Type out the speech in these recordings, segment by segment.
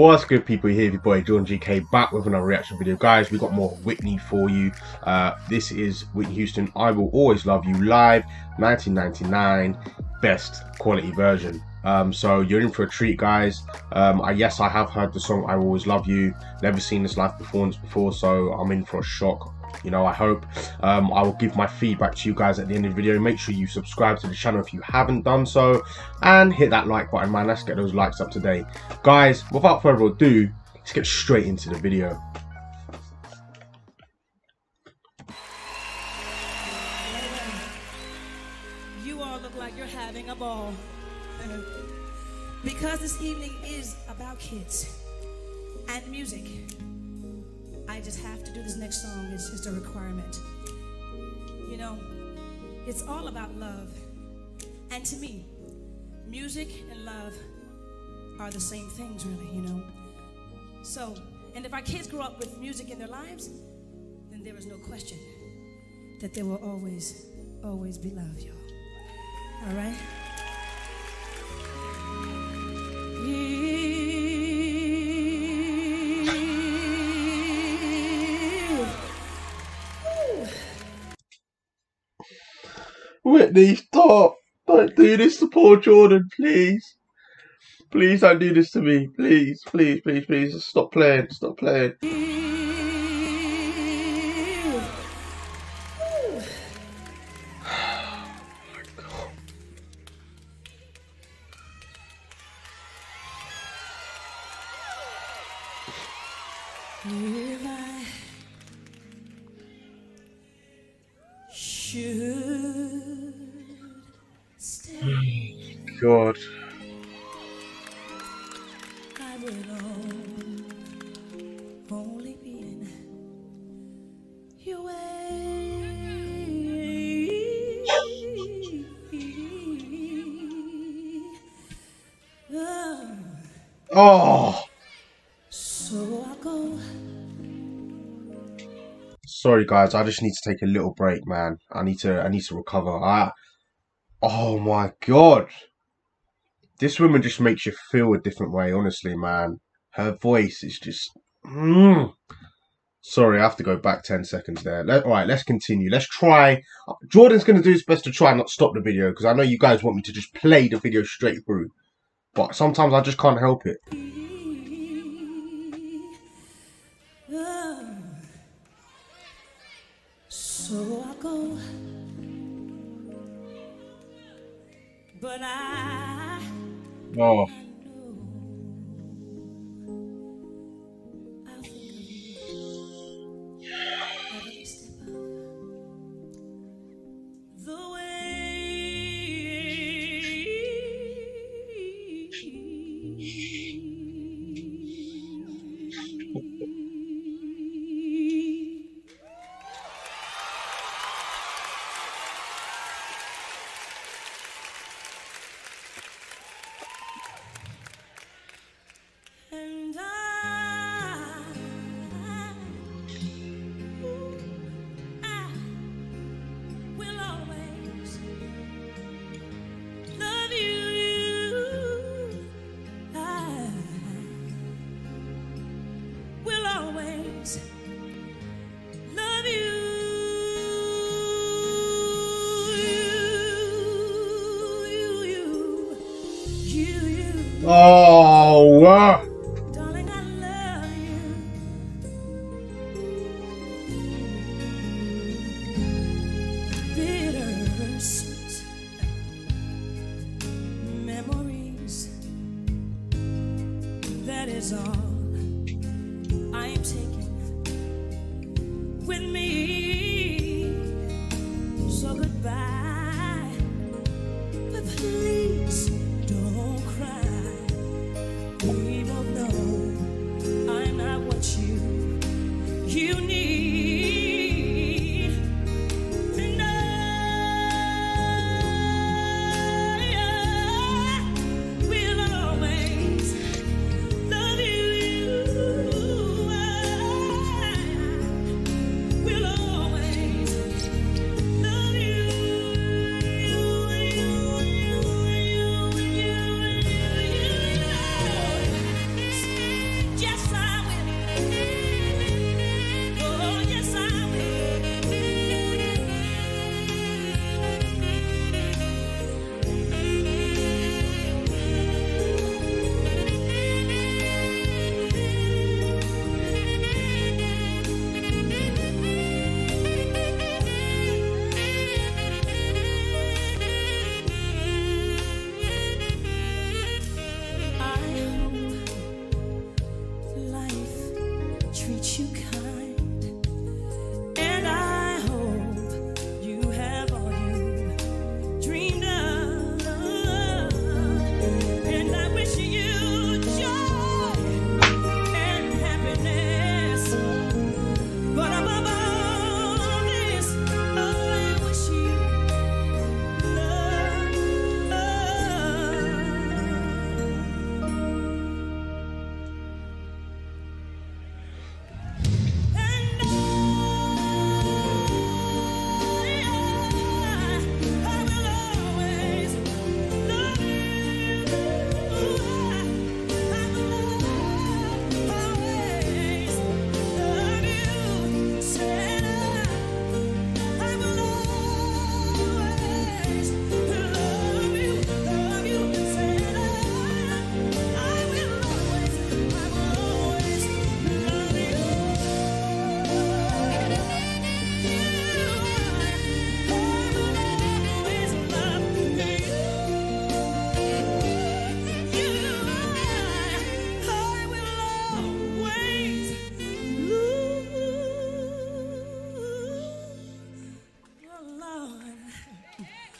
What's good people, here your boy Jordon GK back with another reaction video. Guys, we got more Whitney for you. Uh, this is Whitney Houston, I Will Always Love You live, 1999, best quality version. Um, so you're in for a treat guys. Um, I, yes, I have heard the song I Will Always Love You, never seen this live performance before, so I'm in for a shock you know i hope um, i will give my feedback to you guys at the end of the video. Make sure you subscribe to the channel if you haven't done so and hit that like button man. Let's get those likes up today. Guys without further ado let's get straight into the video. You all look like you're having a ball. Because this evening is about kids and music I just have to do this next song. It's just a requirement. You know, it's all about love. And to me, music and love are the same things, really, you know. So, and if our kids grow up with music in their lives, then there is no question that there will always, always be love, y'all. All right? Whitney, stop. Don't do this to poor Jordon, please. Please don't do this to me. Please, please, please, please. Stop playing. Stop playing. Oh I God. Oh. so I go. Sorry guys, I just need to take a little break, man. I need to I need to recover. I Oh my god. This woman just makes you feel a different way, honestly, man. Her voice is just mm. Sorry, I have to go back 10 seconds there. Let, all right, let's continue. Let's try. Jordon's going to do his best to try and not stop the video because I know you guys want me to just play the video straight through. But sometimes I just can't help it. So I go, but I Oh. Oh, wow.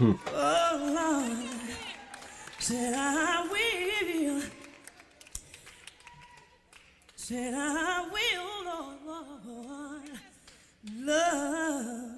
Oh Lord, said I will, said I will, Lord, love.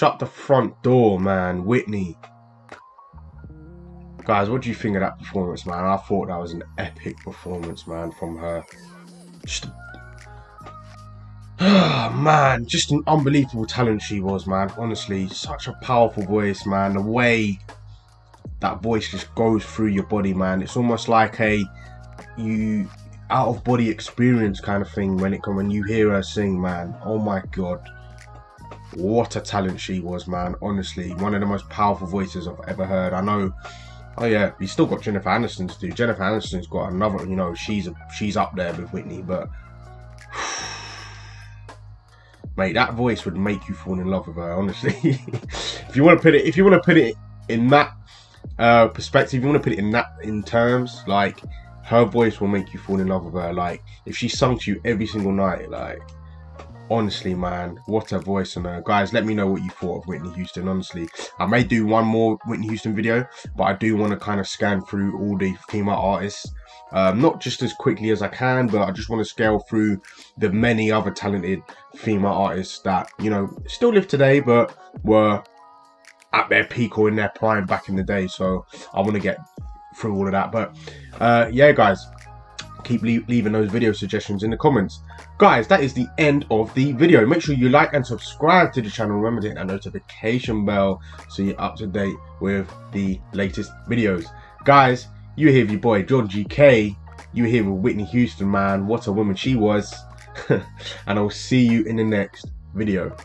Shut the front door, man. Whitney. Guys, what do you think of that performance, man? I thought that was an epic performance, man, from her. Just. man, just an unbelievable talent she was, man. Honestly, such a powerful voice, man. The way that voice just goes through your body, man. It's almost like a you out of body experience kind of thing when it when you hear her sing, man. Oh my god. What a talent she was, man. Honestly, one of the most powerful voices I've ever heard. I know Oh yeah, we still got Jennifer Aniston to do. Jennifer Aniston's got another, you know, she's a, she's up there with Whitney, but mate, that voice would make you fall in love with her. Honestly, if you want to put it, if you want to put it in that uh, perspective, you want to put it in that in terms, like her voice will make you fall in love with her. Like if she sung to you every single night, like honestly, man, what a voice her. Guys, let me know what you thought of Whitney Houston. Honestly, I may do one more Whitney Houston video, but I do want to kind of scan through all the female artists. Um, not just as quickly as I can, but I just want to scale through the many other talented female artists that, you know, still live today, but were at their peak or in their prime back in the day. So I want to get through all of that. But uh, yeah, guys, keep le leaving those video suggestions in the comments. Guys, that is the end of the video. Make sure you like and subscribe to the channel. Remember to hit that notification bell so you're up to date with the latest videos. Guys, you here with your boy Jordon GK. You're here with Whitney Houston, man. What a woman she was. and I'll see you in the next video.